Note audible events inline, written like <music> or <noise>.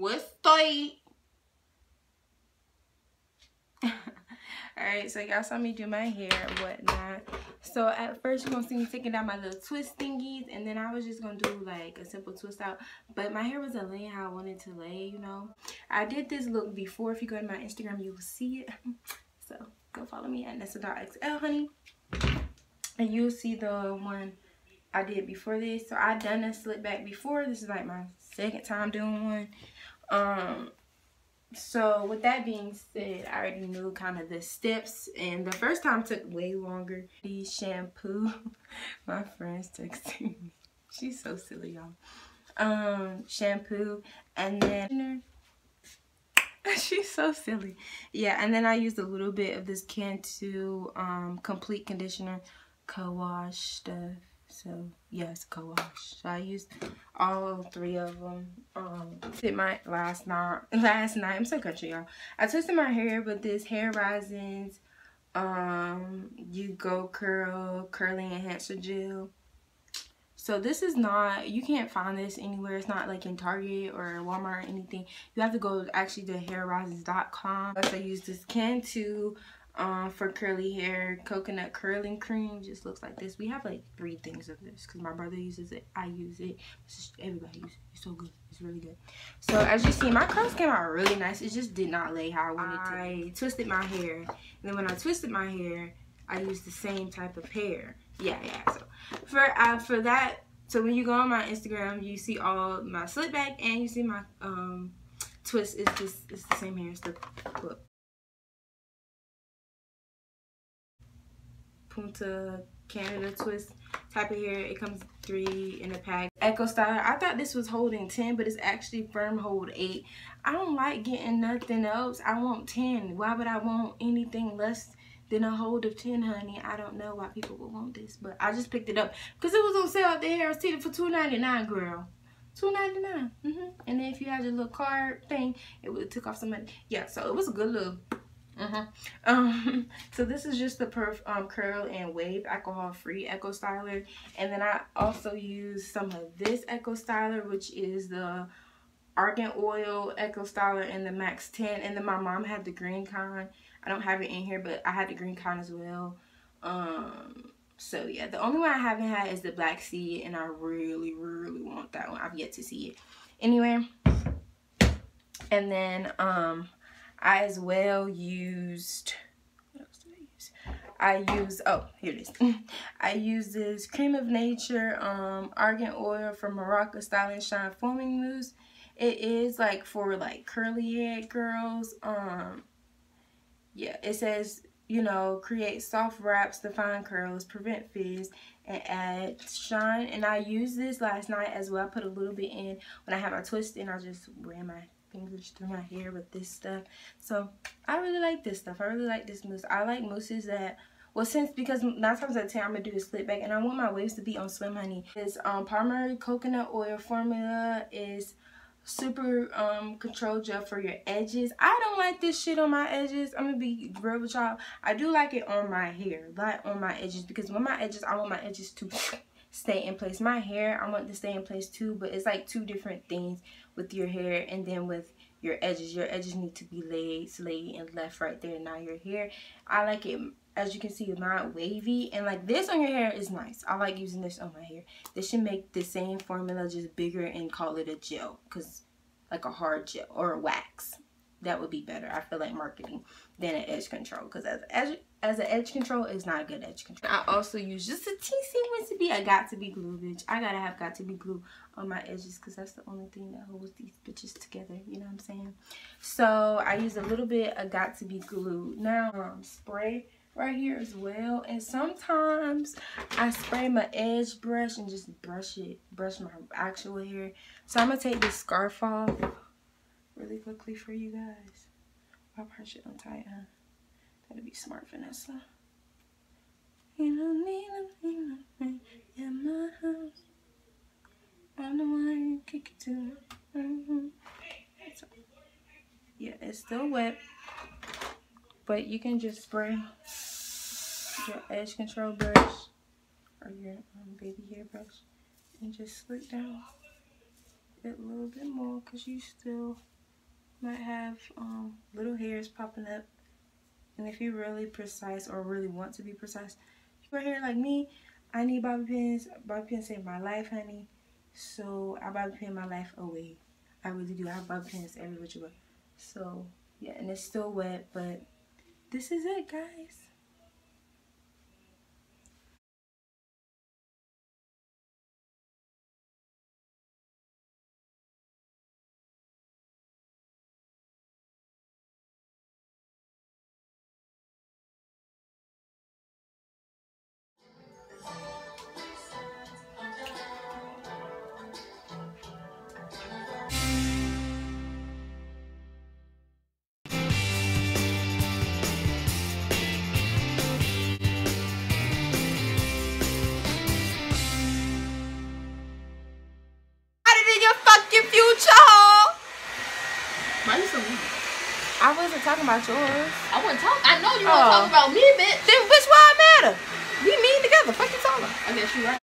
What's tight? Alright, so y'all saw me do my hair and whatnot. So at first you're gonna see me taking down my little twist thingies and then I was just gonna do like a simple twist out. But my hair wasn't laying how I wanted to lay, you know. I did this look before. If you go to my Instagram, you will see it. <laughs> So go follow me at Nessa.xl, honey. And you'll see the one I did before this. So I done a slick back before. This is like my second time doing one. Um, so with that being said, I already knew kind of the steps and the first time took way longer. The shampoo, <laughs> my friend's texting me. <laughs> She's so silly, y'all. Um, shampoo and then <laughs> she's so silly. Yeah, and then I used a little bit of this Cantu um complete conditioner co-wash stuff. So yes, co-wash. So I used all three of them. Um, did my last night. <laughs> Last night, I'm so country, y'all. I twisted my hair with this Hair Risings um you go curl curling enhancer gel so this is not you can't find this anywhere it's not like in target or walmart or anything you have to go actually to hairrisings.com i use this Cantu um, for curly hair coconut curling cream just looks like this. We have like three things of this because my brother uses it i use it. Just, everybody uses it. It's so good. It's really good. So as you see my curls came out really nice. It just did not lay how i wanted to. I twisted my hair. And then when i twisted my hair i used the same type of hair yeah yeah so for uh, for that so when you go on my instagram you see all my slick back and you see my um twist. It's just it's the same hair it's the look Punta Canada twist type of hair. It comes three in a pack. Eco Style. I thought this was holding 10, but it's actually firm hold 8. I don't like getting nothing else. I want 10. Why would I want anything less than a hold of 10, honey? I don't know why people would want this, but I just picked it up because it was on sale at the hair city for $2.99, girl. Two ninety nine. Mm -hmm. And then if you had your little card thing, it would took off some money. Yeah, so it was a good little Mm -hmm. um, <laughs> so this is just the Perf um, Curl and Wave Alcohol Free Eco Styler. And then I also use some of this Eco Styler, which is the Argan Oil Eco Styler and the Max 10. And then my mom had the green kind. I don't have it in here, but I had the green kind as well. Um, so yeah, the only one I haven't had is the Black Seed. And I really, really want that one. I've yet to see it. Anyway. And then, um, I as well used, what else did I use? I use, oh, here it is. <laughs> I use this Cream of Nature um, Argan Oil from Morocco Styling Shine Foaming Mousse. It is like for like curly head girls. Um, yeah, it says, you know, create soft wraps, define curls, prevent fizz, and add shine. And I used this last night as well. I put a little bit in when I had my twist and I just ran my fingers through my hair with this stuff. So I really like this stuff. I really like this mousse. I like mousses that well, since because nine times out of ten I'm gonna do a slick back, and I want my waves to be on Swim Honey. This um, Palmer coconut oil formula is super um control gel for your edges. I don't like this shit on my edges. I'm gonna be real with y'all. I do like it on my hair, not on my edges, because when my edges, I want my edges to stay in place. My hair, I want to stay in place too, but it's like two different things with your hair and then with your edges. Your edges need to be laid, slayed, and left right there. Now your hair, I like it, as you can see, not wavy. And like this on your hair is nice. I like using this on my hair. This should make the same formula just bigger and call it a gel. Because like a hard gel or a wax that would be better. I feel like marketing than an edge control because as as as an edge control is not a good edge control. I also use just a TC to be a got to be glue, bitch. I gotta have got to be glue on my edges because that's the only thing that holds these bitches together. You know what I'm saying? So I use a little bit of got to be glue. Now um, spray right here as well. And sometimes I spray my edge brush and just brush it, brush my actual hair. So I'm gonna take this scarf off really quickly for you guys. Brush it on tight, huh? That'd be smart, Vanessa. You don't need in my house. I'm the one you kick it to. Mm -hmm. so, yeah, it's still wet. But you can just spray your edge control brush or your um, baby hair brush and just slick down it a little bit more because you still might have um, little hairs popping up. And if you're really precise or really want to be precise, if you're hair like me, I need bobby pins. Bobby pins save my life, honey. So I bobby pin my life away. I really do. I have bobby pins every which way. So yeah, and it's still wet, but this is it, guys. Talking about yours. I wasn't talking. I know you oh. weren't talking oh. about me, bitch. Then which why it matter? We mean together. Fuck you talking I guess you're right.